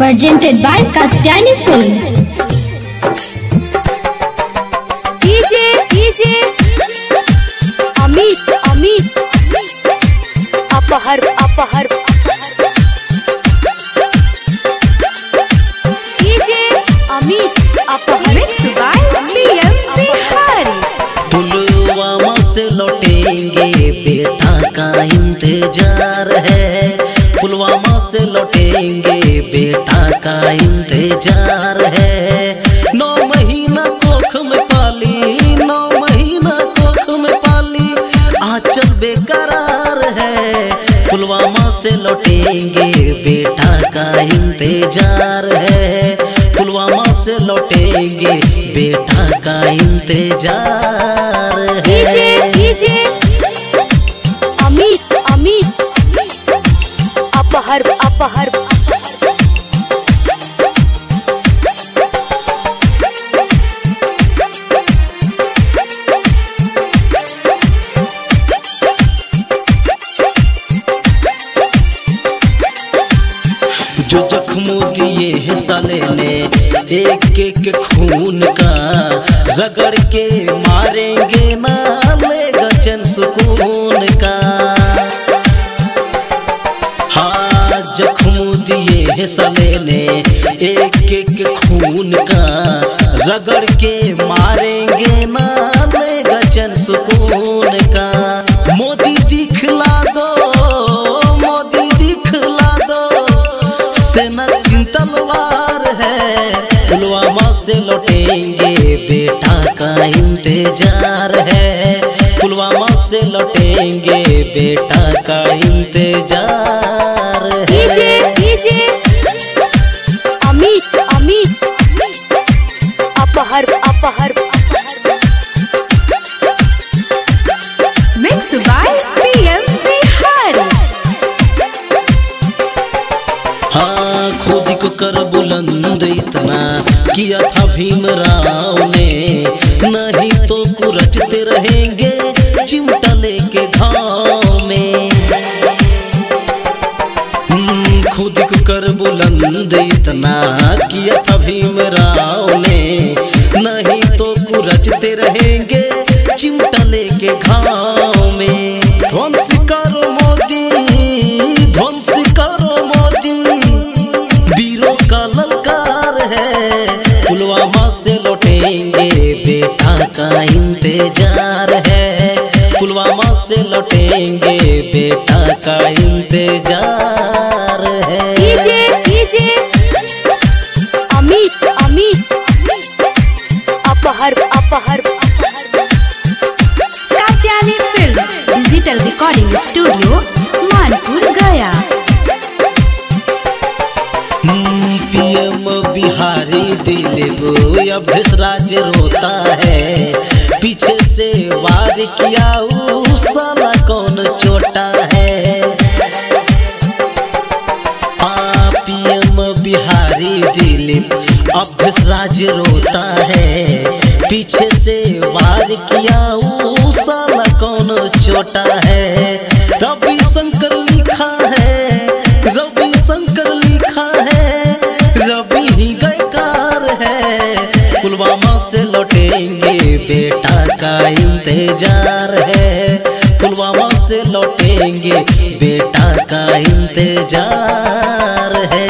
presented by Katyani Film. DJ DJ Amit Amit अपहर अपहर DJ Amit Aphar Mixed by PM Bihari Pulwama से लौटेंगे बेटा का इंतज़ार है। पुलवामा से लौटेंगे इंतज़ार है। नौ महीना कोख में पाली, नौ महीना कोख में पाली। आंचल बेकरार है। पुलवामा से लौटेंगे बेटा का इंतज़ार है। पुलवामा से लौटेंगे बेटा का इंतज़ार है। अमित अमित अपहर अपहर। एक एक खून का रगड़ के मारेंगे ना लेगा चैन सुकून का। हाँ जख्म दिए ने एक एक खून का रगड़ के मारेंगे ना लेगा चैन सुकून का। मोदी दिखला पुलवामा से लौटेंगे, बेटा का इंतज़ार है। पुलवामा से लौटेंगे, बेटा का इंतज़ार है। अमित अमित अपहर अपहर। बुलंद इतना किया था भीमराव ने। नहीं तो कुरचते रहेंगे चिमटा लेके घाव में। हम्म, खुद को कर बुलंद इतना किया था भीमराव ने। नहीं तो कुरचते रहेंगे चिमटा लेके घाव का इंतज़ार है। पुलवामा से लौटेंगे बेटा का इंतज़ार है। अमित अमित अपहर अपहर। Film digital recording studio Manpur Bihari Dilip अभ्यस Raj रोता है, पीछे से वार किया साला कौन छोटा है? पीएम बिहारी दिलीप अभ्यस राज रोता है, पीछे से वार किया साला कौन छोटा है? रवि शंकर बेटा का इंतज़ार है। पुलवामा से लौटेंगे बेटा का इंतज़ार है।